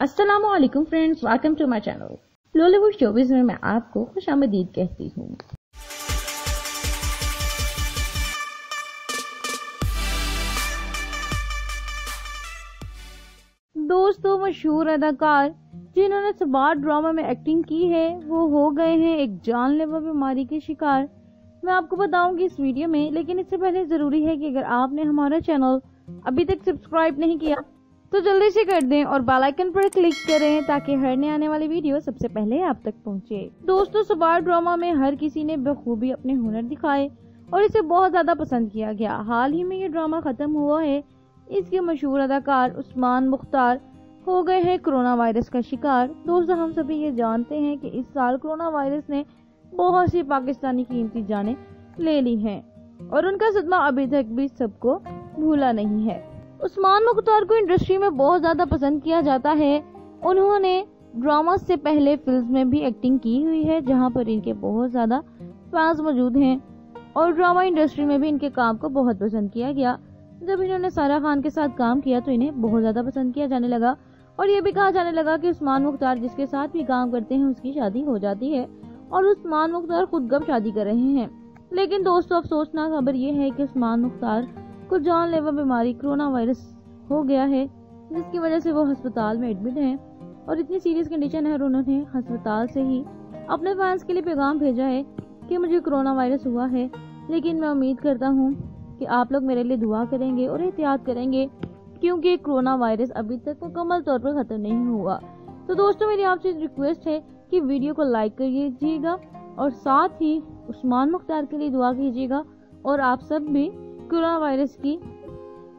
वालेकुम friends welcome to my channel Lollywood showbiz में मैं आपको खुश आमदीद कहती हूँ। दोस्तों, मशहूर अदाकार, जिन्होंने सबार ड्रामा में एक्टिंग की है, वो हो गए हैं एक जानलेवा बीमारी के शिकार। मैं आपको बताऊँगी इस वीडियो में, लेकिन इससे पहले ज़रूरी है कि अगर आपने हमारा चैनल अभी तक सब्सक्राइब नहीं किया तो जल्दी से कर दें और बेल आइकन पर क्लिक करें ताकि हर नए आने वाली वीडियो सबसे पहले आप तक पहुँचे। दोस्तों, सबार ड्रामा में हर किसी ने बखूबी अपने हुनर दिखाए और इसे बहुत ज़्यादा पसंद किया गया। हाल ही में ये ड्रामा खत्म हुआ है। इसके मशहूर अदाकार उस्मान मुख्तार हो गए हैं कोरोना वायरस का शिकार। दोस्तों, हम सभी ये जानते हैं कि इस साल कोरोना वायरस ने बहुत सी पाकिस्तानी कीमती जाने ले ली हैं और उनका सदमा अभी तक भी सबको भूला नहीं है। उस्मान मुख्तार को इंडस्ट्री में बहुत ज़्यादा पसंद किया जाता है। उन्होंने ड्रामा से पहले फ़िल्म में भी एक्टिंग की हुई है, जहाँ पर इनके बहुत ज़्यादा फैंस मौजूद हैं। और ड्रामा इंडस्ट्री में भी इनके काम को बहुत पसंद किया गया। जब इन्होंने सारा खान के साथ काम किया तो इन्हें बहुत ज़्यादा पसंद किया जाने लगा। और ये भी कहा जाने लगा कि उस्मान मुख्तार जिसके साथ भी काम करते हैं, उसकी शादी हो जाती है और उस्मान मुख्तार खुद गब शादी कर रहे हैं। लेकिन दोस्तों, अफसोसनाक खबर ये है कि उस्मान मुख्तार को जानलेवा बीमारी कोरोना वायरस हो गया है, जिसकी वजह से वो अस्पताल में एडमिट हैं और इतनी सीरियस कंडीशन है और उन्होंने अस्पताल से ही अपने फैंस के लिए पैगाम भेजा है कि मुझे कोरोना वायरस हुआ है। लेकिन मैं उम्मीद करता हूँ कि आप लोग मेरे लिए दुआ करेंगे और एहतियात करेंगे, क्योंकि कोरोना वायरस अभी तक मुकम्मल तौर पर खत्म नहीं हुआ। तो दोस्तों, मेरी आपसे रिक्वेस्ट है कि वीडियो को लाइक करिएगा और साथ ही उस्मान मुख्तार के लिए दुआ कीजिएगा और आप सब भी कोरोना वायरस की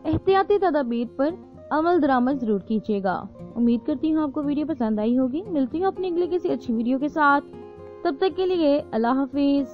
एहतियाती तदाबीर पर अमल दरामद ज़रूर कीजिएगा। उम्मीद करती हूँ आपको वीडियो पसंद आई होगी। मिलती हूँ अपनी अगले किसी अच्छी वीडियो के साथ। तब तक के लिए अल्लाह हाफिज़।